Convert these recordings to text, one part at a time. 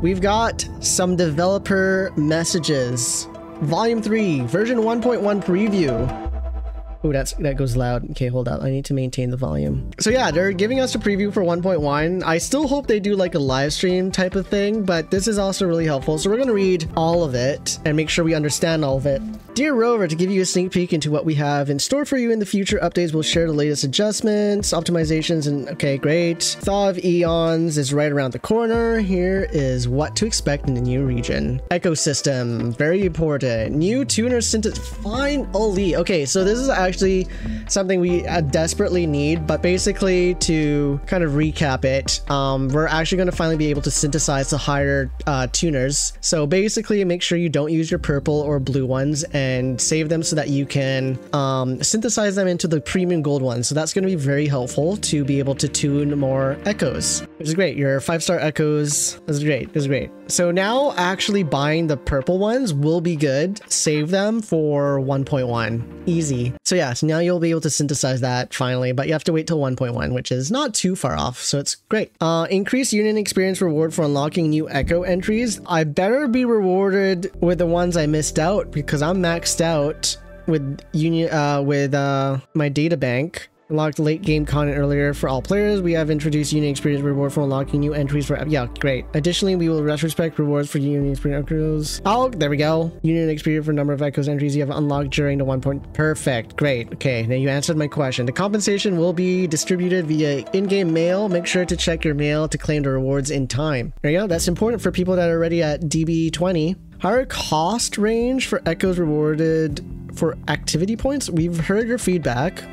we've got some developer messages. Volume 3, version 1.1 preview. Oh, that's that goes loud. Okay, hold up. I need to maintain the volume. So yeah, they're giving us a preview for 1.1. I still hope they do like a live stream type of thing, but this is also really helpful. So we're going to read all of it and make sure we understand all of it. Dear Rover, to give you a sneak peek into what we have in store for you in the future updates, we'll share the latest adjustments, optimizations, and okay, great. Thaw of Eons is right around the corner. Here is what to expect in the new region. Ecosystem, very important. New tuner synthesis, finally. Okay, so this is actually actually something we uh, desperately need, but basically to kind of recap it, um, we're actually going to finally be able to synthesize the higher uh, tuners. So basically make sure you don't use your purple or blue ones and save them so that you can um, synthesize them into the premium gold ones. So that's going to be very helpful to be able to tune more echoes, which is great. Your five star echoes, is great, is great. So now actually buying the purple ones will be good. Save them for 1.1. Easy. So yeah, so now you'll be able to synthesize that finally, but you have to wait till 1.1, which is not too far off. So it's great. Uh, increase unit experience reward for unlocking new echo entries. I better be rewarded with the ones I missed out because I'm maxed out with union uh, with uh, my data bank. Unlocked late game content earlier for all players. We have introduced Union Experience reward for unlocking new entries for yeah, great. Additionally, we will retrospect rewards for Union Experience echoes. Oh, there we go. Union Experience for number of echoes entries you have unlocked during the one point. Perfect. Great. Okay, now you answered my question. The compensation will be distributed via in-game mail. Make sure to check your mail to claim the rewards in time. There you go. That's important for people that are already at DB20. Higher cost range for echoes rewarded for activity points. We've heard your feedback.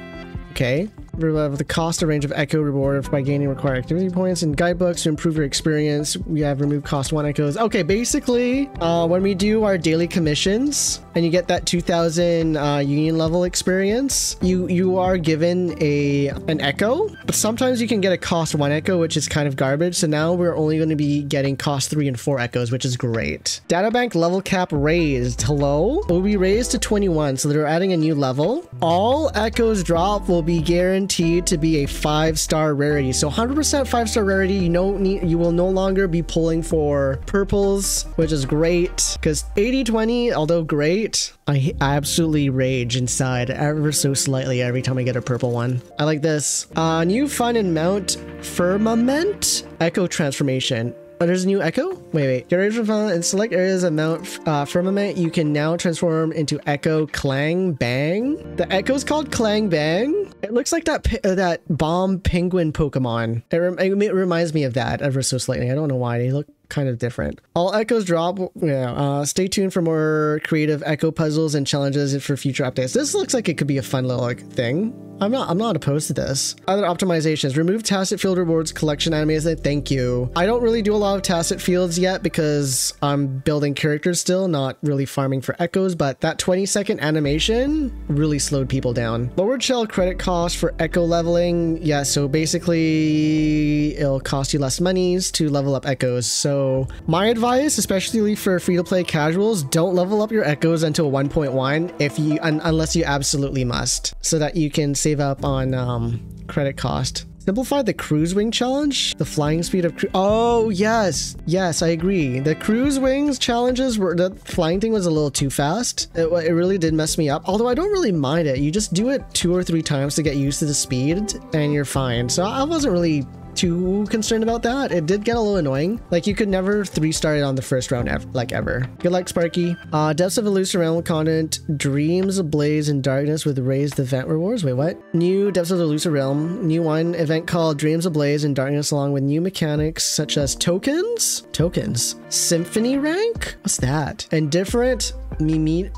Okay. The cost of range of echo reward by gaining required activity points and guidebooks to improve your experience. We have removed cost one echoes. Okay, basically, uh, when we do our daily commissions and you get that 2000 uh, union level experience, you you are given a an echo, but sometimes you can get a cost one echo, which is kind of garbage. So now we're only going to be getting cost three and four echoes, which is great. Databank level cap raised. Hello? Will be raised to 21, so they're adding a new level. All echoes drop will be guaranteed guaranteed to be a five star rarity. So 100% five star rarity. You know, you will no longer be pulling for purples, which is great because 80 20, although great, I absolutely rage inside ever so slightly every time I get a purple one. I like this. Uh, new fun and mount firmament echo transformation. Oh, there's a new echo? Wait, wait. Get ready for In select areas of Mount uh, Firmament, you can now transform into Echo Clang Bang. The echo's called Clang Bang. It looks like that uh, that bomb penguin Pokemon. It, rem it, reminds me of that ever so slightly. I don't know why. They look kind of different. All echoes drop. Yeah. Uh, stay tuned for more creative echo puzzles and challenges for future updates. This looks like it could be a fun little like, thing. I'm not I'm not opposed to this. Other optimizations. Remove Tacet field rewards collection animes. Thank you. I don't really do a lot of Tacet fields yet because I'm building characters still, not really farming for echoes, but that 20 second animation really slowed people down. Lowered shell credit cost for echo leveling. Yeah, so basically it'll cost you less monies to level up echoes. So my advice, especially for free to play casuals, don't level up your echoes until 1.1 if you un unless you absolutely must so that you can save up on um, credit cost. Simplify the cruise wing challenge? The flying speed of Oh, yes. Yes, I agree. The cruise wings challenges were the flying thing was a little too fast. It, it really did mess me up. Although I don't really mind it. You just do it two or three times to get used to the speed and you're fine. So I wasn't really too concerned about that. It did get a little annoying. Like you could never three star it on the first round ever, like ever. Good luck, Sparky. Uh, Depths of Elusive Realm content. Dreams ablaze in darkness with raised event rewards. Wait, what? New Depths of the Elusive Realm. New one event called Dreams ablaze in darkness along with new mechanics such as tokens. Tokens. Symphony rank? What's that? And different meme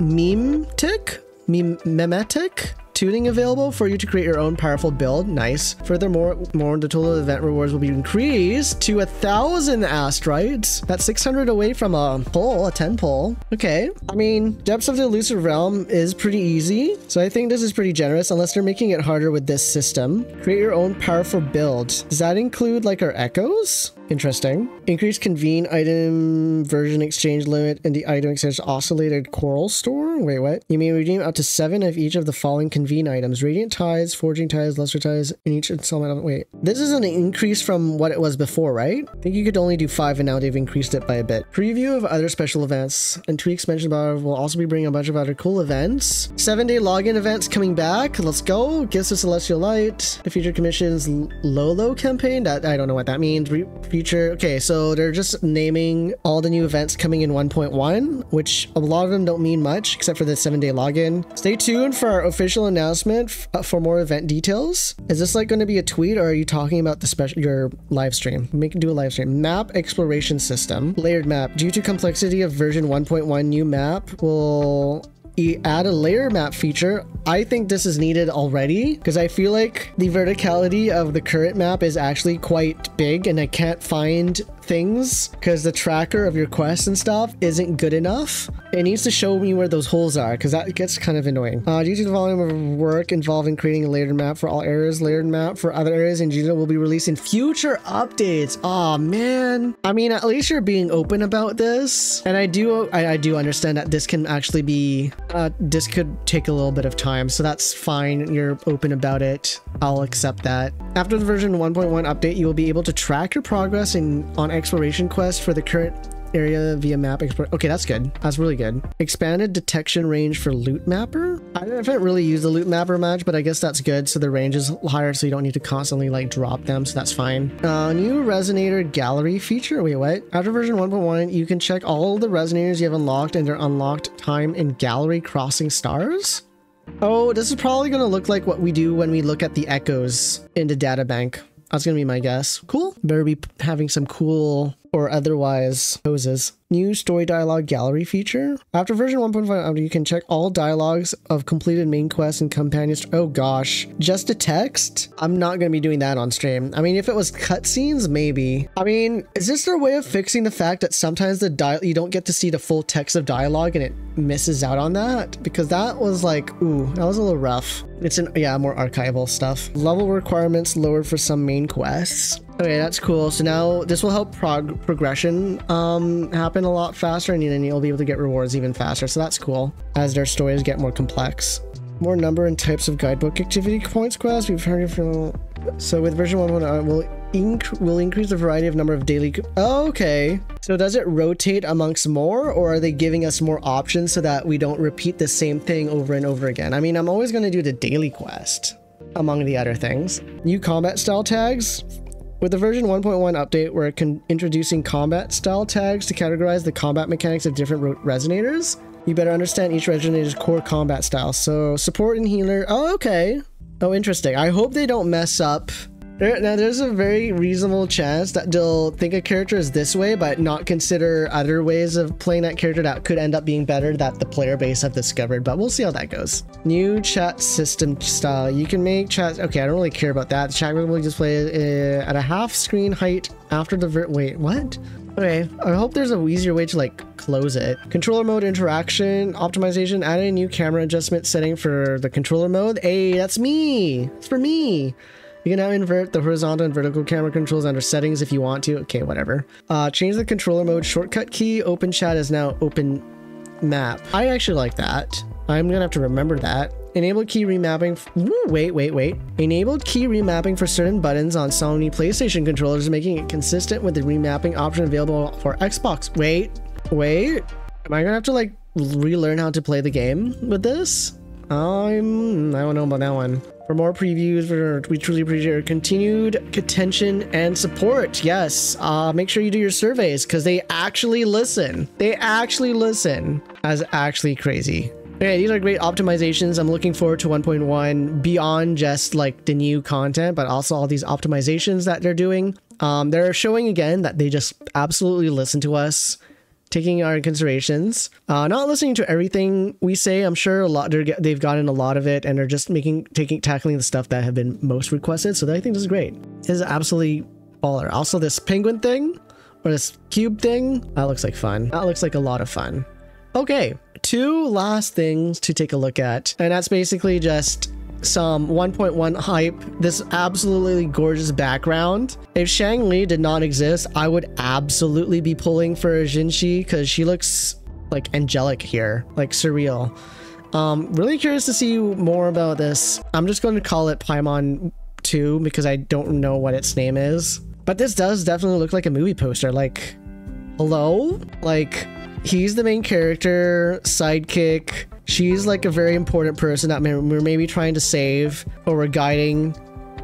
meme tick? Meme memetic? Tuning available for you to create your own powerful build. Nice. Furthermore, more the total event rewards will be increased to a thousand Astrites. That's 600 away from a pole, a 10 pole. Okay. I mean, Depths of the Elusive Realm is pretty easy. So I think this is pretty generous unless they're making it harder with this system. Create your own powerful build. Does that include like our echoes? Interesting. Increase convene item version exchange limit in the item exchange oscillated coral store. Wait, what? You may redeem up to seven of each of the following convene items: radiant ties, forging ties, luster ties, in each installment. Of, wait, this is an increase from what it was before, right? I think you could only do five, and now they've increased it by a bit. Preview of other special events and tweaks mentioned above will also be bringing a bunch of other cool events. Seven day login events coming back. Let's go. Gifts of Celestial Light. The featured commissions Lolo campaign. That I don't know what that means. Re future. Okay, so they're just naming all the new events coming in 1.1, which a lot of them don't mean much except for the seven day login. Stay tuned for our official announcement uh, for more event details. Is this like going to be a tweet or are you talking about the special your live stream? Make do a live stream. Map exploration system. Layered map. Due to complexity of version 1.1, new map will add a layer map feature. I think this is needed already because I feel like the verticality of the current map is actually quite big and I can't find things because the tracker of your quests and stuff isn't good enough. It needs to show me where those holes are because that gets kind of annoying. Uh, due to the volume of work involved in creating a layered map for all areas, layered map for other areas in Gina will be released in future updates. Oh man. I mean, at least you're being open about this. And I do, I, I do understand that this can actually be, uh, this could take a little bit of time. So that's fine. You're open about it. I'll accept that. After the version 1.1 update, you will be able to track your progress in on exploration quest for the current area via map. Okay, that's good. That's really good. Expanded detection range for loot mapper. I haven't really used the loot mapper much, but I guess that's good. So the range is higher, so you don't need to constantly like drop them. So that's fine. Uh, new resonator gallery feature. Wait, what? After version 1.1, you can check all the resonators you have unlocked and their unlocked time in gallery crossing stars. Oh, this is probably going to look like what we do when we look at the echoes in the data bank. That's gonna be my guess. Cool. Better be having some cool or otherwise poses. New story dialogue gallery feature. After version 1.5, you can check all dialogues of completed main quests and companions. Oh gosh, just a text? I'm not gonna be doing that on stream. I mean, if it was cutscenes, maybe. I mean, is this their way of fixing the fact that sometimes the dial you don't get to see the full text of dialogue and it misses out on that? Because that was like, ooh, that was a little rough. It's an, yeah, more archival stuff. Level requirements lowered for some main quests. Okay, that's cool. So now this will help prog progression um, happen a lot faster and then you'll be able to get rewards even faster. So that's cool as their stories get more complex. More number and types of guidebook activity points quests. We've heard from... So with version 1.1, uh, will inc will increase the variety of number of daily... Oh, okay. So does it rotate amongst more or are they giving us more options so that we don't repeat the same thing over and over again? I mean, I'm always going to do the daily quest among the other things. New combat style tags. With the version 1.1 update, we're introducing combat style tags to categorize the combat mechanics of different resonators. You better understand each resonator's core combat style. So support and healer. Oh, okay. Oh, interesting. I hope they don't mess up there, now, there's a very reasonable chance that they'll think a character is this way, but not consider other ways of playing that character that could end up being better that the player base have discovered, but we'll see how that goes. New chat system style. You can make chat... Okay, I don't really care about that. The chat will display uh, at a half screen height after the... Wait, what? Okay, I hope there's a easier way to like close it. Controller mode interaction optimization, add a new camera adjustment setting for the controller mode. Hey, that's me. It's for me. You can now invert the horizontal and vertical camera controls under settings if you want to. Okay, whatever. Uh, change the controller mode shortcut key. Open chat is now open map. I actually like that. I'm gonna have to remember that. Enabled key remapping. Ooh, wait, wait, wait. Enabled key remapping for certain buttons on Sony PlayStation controllers, making it consistent with the remapping option available for Xbox. Wait, wait. Am I gonna have to like relearn how to play the game with this? I'm. I don't know about that one. For more previews, we truly appreciate your continued attention and support. Yes, uh, make sure you do your surveys because they actually listen. They actually listen. That's actually crazy. Okay, these are great optimizations. I'm looking forward to 1.1 beyond just like the new content, but also all these optimizations that they're doing. Um, they're showing again that they just absolutely listen to us taking our considerations, uh, not listening to everything we say. I'm sure a lot they've gotten a lot of it, and they're just making taking tackling the stuff that have been most requested. So I think this is great. This is absolutely baller. Also, this penguin thing or this cube thing that looks like fun. That looks like a lot of fun. Okay, two last things to take a look at, and that's basically just some 1.1 hype, this absolutely gorgeous background. If Changli did not exist, I would absolutely be pulling for Jinhsi because she looks like angelic here, like surreal. Um, really curious to see more about this. I'm just going to call it Paimon 2 because I don't know what its name is. But this does definitely look like a movie poster. Like, hello? Like, he's the main character, sidekick. She's like a very important person that we're maybe trying to save or we're guiding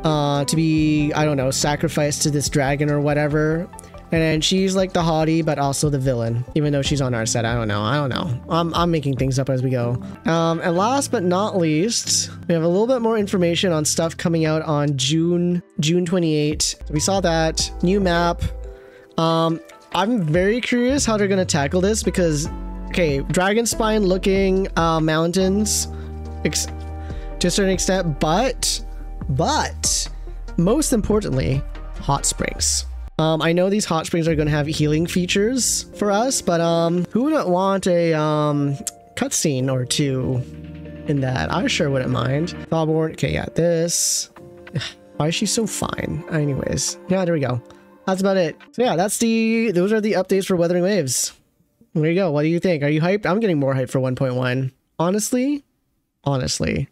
uh, to be, I don't know, sacrificed to this dragon or whatever. And then she's like the hottie, but also the villain, even though she's on our set. I don't know. I don't know. I'm, I'm making things up as we go. Um, and last but not least, we have a little bit more information on stuff coming out on June, June 28. We saw that new map. Um, I'm very curious how they're going to tackle this because, okay, dragon spine looking uh, mountains to a certain extent, but, but most importantly, hot springs. Um, I know these hot springs are going to have healing features for us, but um, who wouldn't want a um, cutscene or two in that? I sure wouldn't mind. Thawborn, okay, yeah, this. Why is she so fine? Anyways, yeah, there we go. That's about it. So yeah, that's the, those are the updates for Wuthering Waves. There you go. What do you think? Are you hyped? I'm getting more hyped for 1.1. Honestly, honestly,